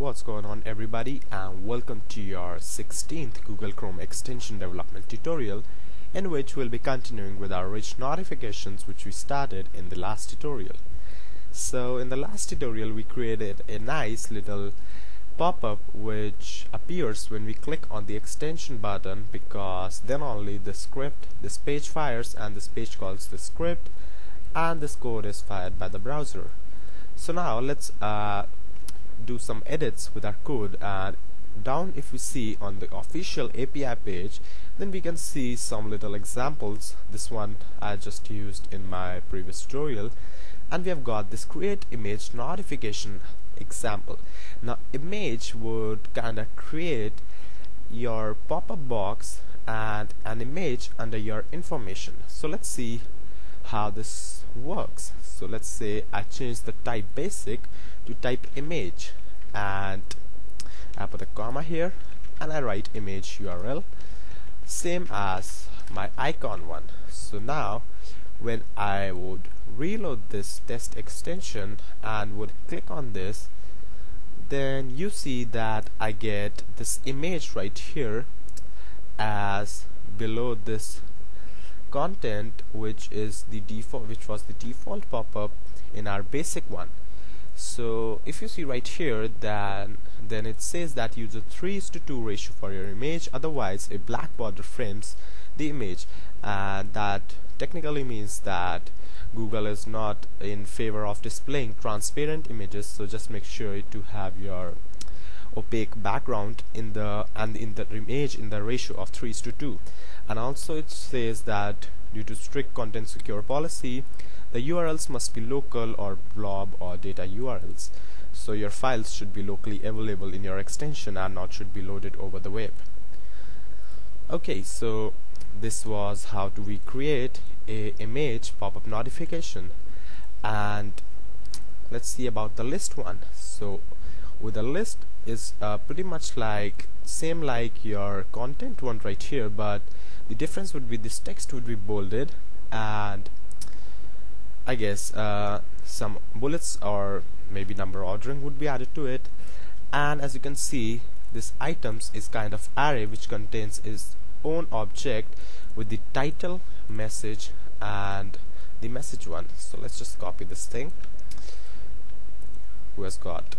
What's going on everybody and welcome to your 16th Google Chrome extension development tutorial in which we'll be continuing with our rich notifications which we started in the last tutorial. So in the last tutorial we created a nice little pop-up which appears when we click on the extension button because then only the script, this page fires and this page calls the script and this code is fired by the browser. So now let's uh, do some edits with our code and down if we see on the official API page then we can see some little examples. This one I just used in my previous tutorial. And we have got this create image notification example. Now image would kinda create your pop-up box and an image under your information. So let's see how this works. So let's say I change the type basic to type image and I put a comma here and I write image URL same as my icon one. So now when I would reload this test extension and would click on this then you see that I get this image right here as below this content which is the default which was the default pop-up in our basic one so if you see right here then then it says that use a 3 to 2 ratio for your image. Otherwise a black border frames the image. And that technically means that Google is not in favor of displaying transparent images so just make sure to have your opaque background in the and in the image in the ratio of 3 to 2 and also it says that due to strict content secure policy the URLs must be local or blob or data URLs so your files should be locally available in your extension and not should be loaded over the web. Okay so this was how do we create a image pop-up notification. And let's see about the list one. So with a list is uh, pretty much like same like your content one right here but the difference would be this text would be bolded and I guess uh, some bullets or maybe number ordering would be added to it. And as you can see this items is kind of array which contains its own object with the title message and the message one. So let's just copy this thing. Who has got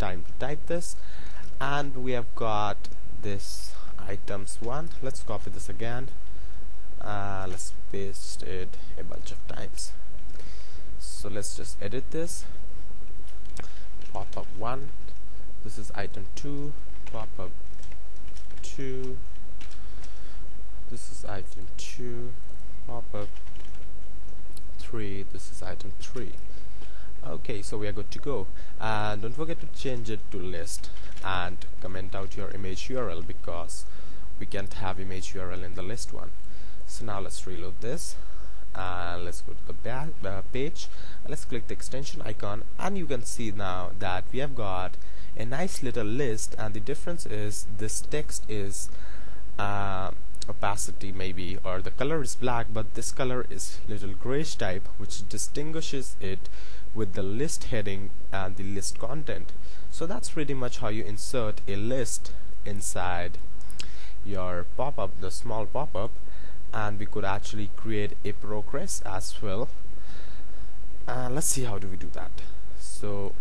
time to type this. And we have got this items one. Let's copy this again. Uh, let's paste it a bunch of times. So let's just edit this. Pop-up 1 this is item 2 pop-up 2 this is item 2 pop-up 3 this is item 3 okay so we are good to go. And don't forget to change it to list and comment out your image URL because we can't have image URL in the list one. So now let's reload this and let's go to the uh, page. Let's click the extension icon and you can see now that we have got a nice little list and the difference is this text is uh, opacity maybe or the color is black but this color is little grayish type which distinguishes it with the list heading and the list content. So that's pretty much how you insert a list inside your pop-up the small pop-up and we could actually create a progress as well. Uh, let's see how do we do that. So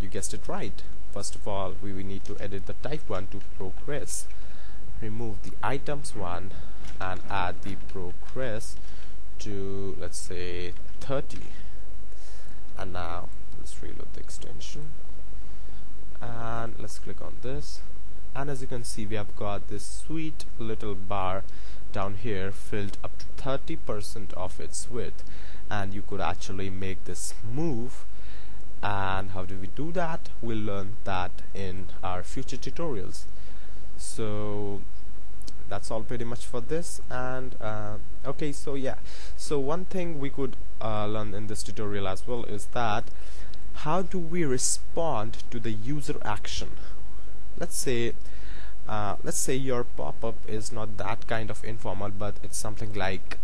you guessed it right. First of all we will need to edit the type one to progress. Remove the items one and add the progress to let's say 30 and now let's reload the extension. And let's click on this. And as you can see we have got this sweet little bar down here filled up to 30% of its width. And you could actually make this move. And how do we do that? We'll learn that in our future tutorials. So that's all pretty much for this. And uh, okay so yeah. So one thing we could uh, learn in this tutorial as well is that how do we respond to the user action? Let's say uh, let's say your pop-up is not that kind of informal but it's something like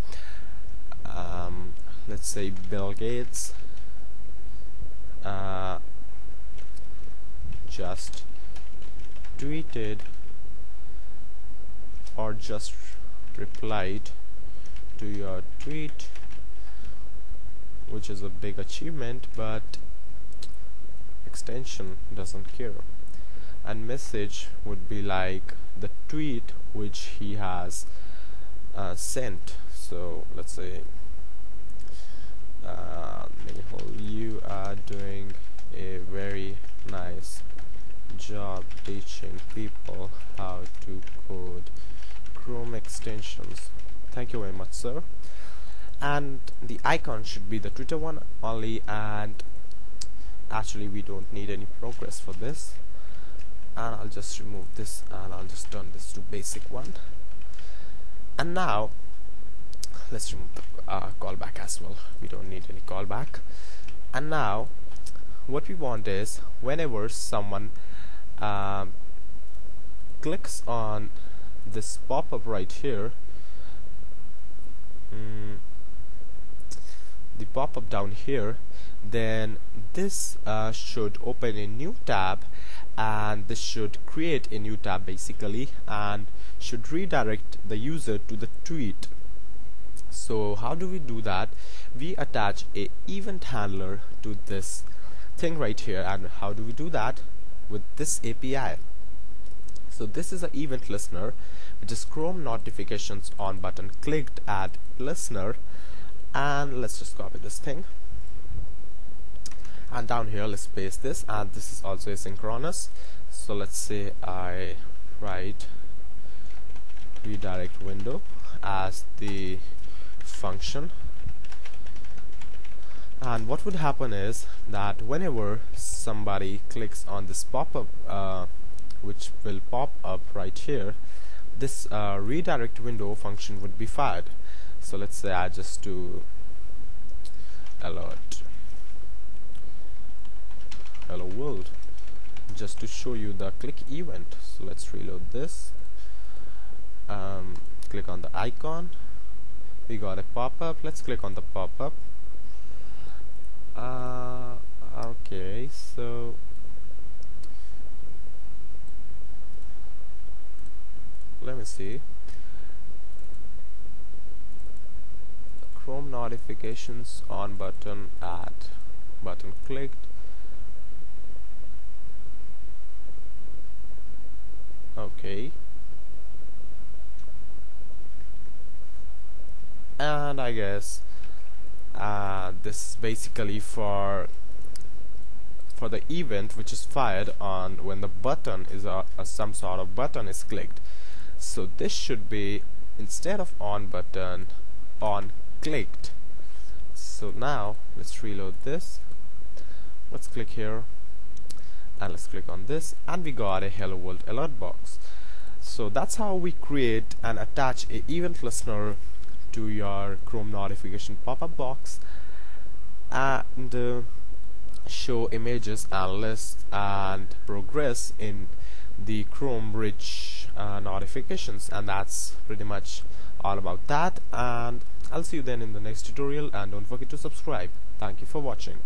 um, let's say Bill Gates uh, just tweeted or just replied to your tweet which is a big achievement but extension doesn't care. And message would be like the tweet which he has uh, sent. So let's say uh, you are doing a very nice job teaching people how to code Chrome extensions. Thank you very much sir. And the icon should be the Twitter one only and actually we don't need any progress for this. And I'll just remove this and I'll just turn this to basic one. And now let's remove the uh, callback as well. We don't need any callback. And now what we want is whenever someone um, clicks on this pop-up right here. Mm, the pop-up down here. Then this uh, should open a new tab and this should create a new tab basically and should redirect the user to the tweet. So how do we do that? We attach a event handler to this thing right here and how do we do that? With this API so this is an event listener which is Chrome notifications on button clicked add listener. And let's just copy this thing. And down here let's paste this. And this is also asynchronous. So let's say I write redirect window as the function. And what would happen is that whenever somebody clicks on this pop-up uh, which will pop up right here this uh, redirect window function would be fired. So let's say I just do alert. Hello world. Just to show you the click event. So let's reload this. Um, click on the icon. We got a pop-up. Let's click on the pop-up. Uh, okay so let me see. Chrome notifications on button add button clicked. Okay. And I guess uh, this is basically for for the event which is fired on when the button is a, a, some sort of button is clicked so this should be instead of on button on clicked. So now let's reload this. Let's click here. And let's click on this. And we got a hello world alert box. So that's how we create and attach a event listener to your Chrome notification pop-up box and uh, show images and lists and progress in the Chrome rich uh, notifications and that's pretty much all about that and I'll see you then in the next tutorial and don't forget to subscribe. Thank you for watching